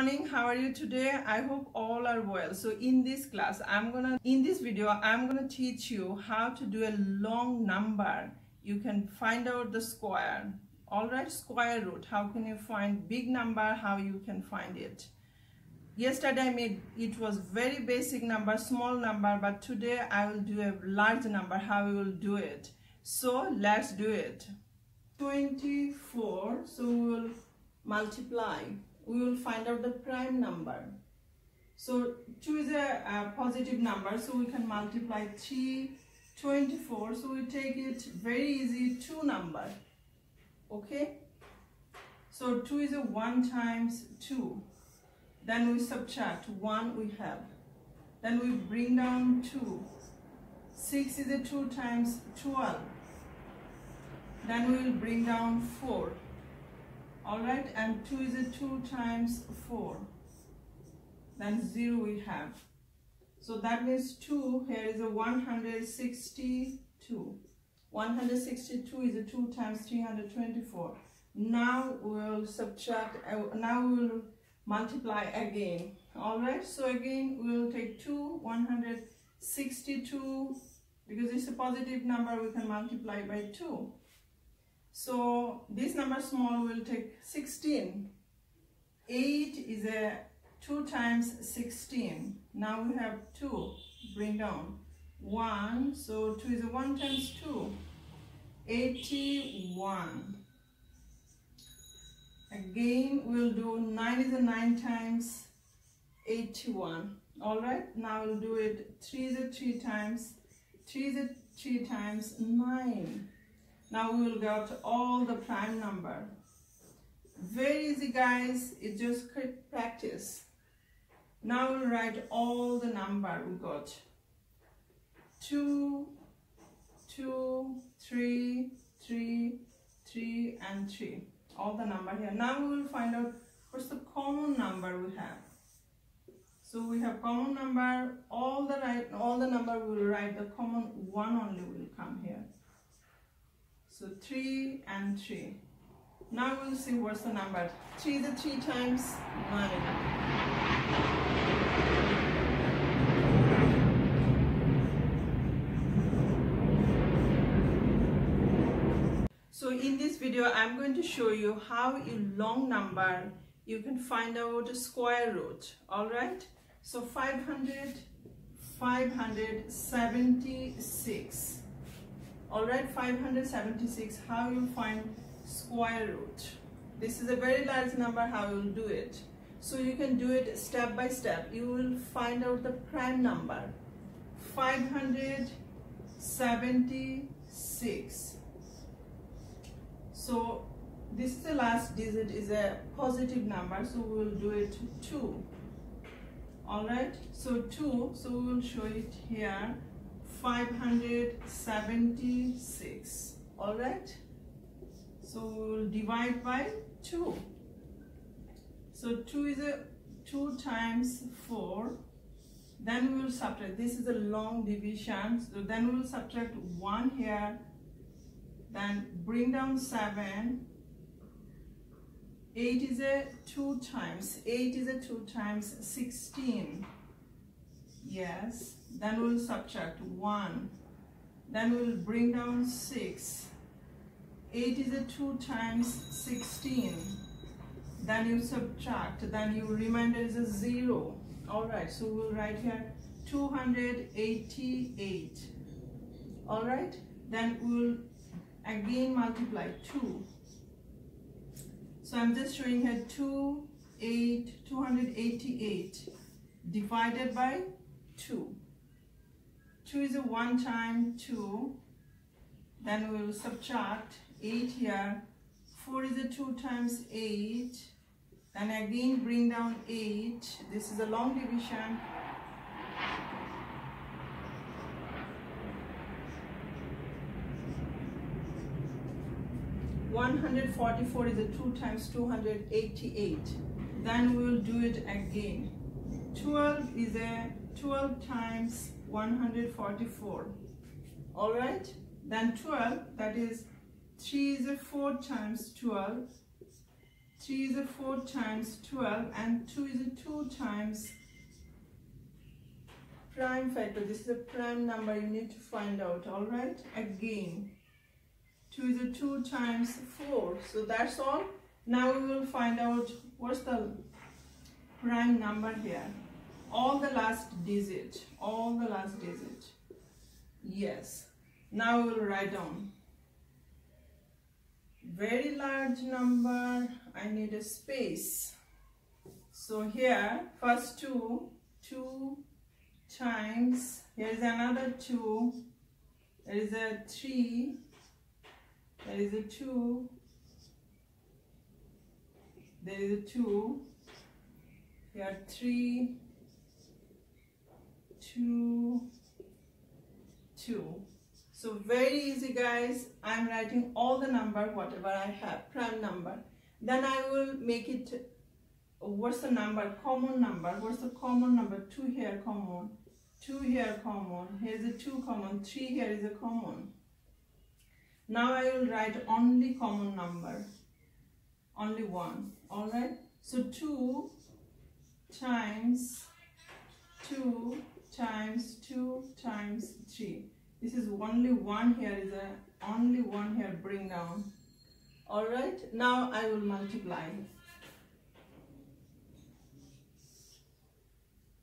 morning. How are you today? I hope all are well. So in this class i'm gonna in this video i'm gonna teach you how to do a long number. You can find out the square. All right square root. How can you find big number? How you can find it? Yesterday i made it was very basic number small number but today i will do a large number. How we will do it? So let's do it. 24 so we will multiply we will find out the prime number. So 2 is a, a, positive number, so we can multiply 3, 24. So we take it very easy, 2 number. Okay? So 2 is a 1 times 2. Then we subtract 1 we have. Then we bring down 2. 6 is a 2 times 12. Then we will bring down 4 all right and 2 is a 2 times 4 then 0 we have. So that means 2 here is a 162 162 is a 2 times 324 now we'll subtract uh, now we'll multiply again. All right so again we'll take 2 162 because it's a positive number we can multiply by 2 so this number small will take 16. 8 is a 2 times 16. Now we have 2. Bring down. 1. So 2 is a 1 times 2. 81. Again, we'll do 9 is a 9 times 81. Alright, now we'll do it 3 is a 3 times. 3 is a 3 times 9. Now we will go get all the prime number. Very easy guys, it's just quick practice. Now we'll write all the number we got. 2, 2, 3, 3, 3 and 3. All the number here. Now we will find out what's the common number we have. So we have common number, all the right, all the number we will write, the common one only will come here. So 3 and 3. Now we'll see what's the number. 3 the 3 times 9. So in this video, I'm going to show you how in long number you can find out square root. Alright? So 500, 576. Alright, 576, how you find square root. This is a very large number, how you will do it. So you can do it step by step. You will find out the prime number. 576. So this is the last digit is a positive number, so we will do it 2. Alright, so 2, so we will show it here. 576 all right? So we'll divide by 2 so 2 is a 2 times 4 then we will subtract. This is a long division. So then we will subtract 1 here. Then bring down 7 8 is a 2 times. 8 is a 2 times 16 yes. Then we'll subtract 1 then we'll bring down 6 8 is a 2 times 16 then you subtract. Then your remainder is a 0 all right. So we'll write here 288 all right. Then we'll again multiply 2 so I'm just showing here 2 8 288 divided by 2 2 is a 1 time 2. Then we will subtract 8 here. 4 is a 2 times 8. Then again bring down 8. This is a long division. One hundred forty-four is a two times two hundred eighty-eight. Then we will do it again. Twelve is a twelve times 144 all right then 12 that is 3 is a 4 times 12 3 is a 4 times 12 and 2 is a 2 times prime factor. This is a prime number you need to find out, alright? Again, 2 is a 2 times 4. So that's all. Now we will find out what's the prime number here. All the last digit, all the last digit. Yes. Now we will write down. Very large number, I need a space. So here, first two, two times, here is another two, there is a three, there is a two, there is a two, here three, two, two. So very easy guys, I'm writing all the number, whatever I have, prime number. Then I will make it, what's the number, common number, what's the common number, 2 here common, 2 here common, here's a 2 common, 3 here is a common. Now I will write only common number, only 1, alright? So 2 times 2 times 2 times 3. This is only 1 here is a only 1 here bring down. Alright, now I will multiply.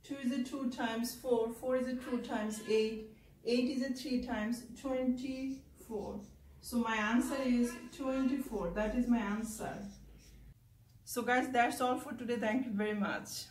2 is a 2 times 4, 4 is a 2 times 8, 8 is a 3 times 24. So my answer is 24. That is my answer. So guys, that's all for today. Thank you very much.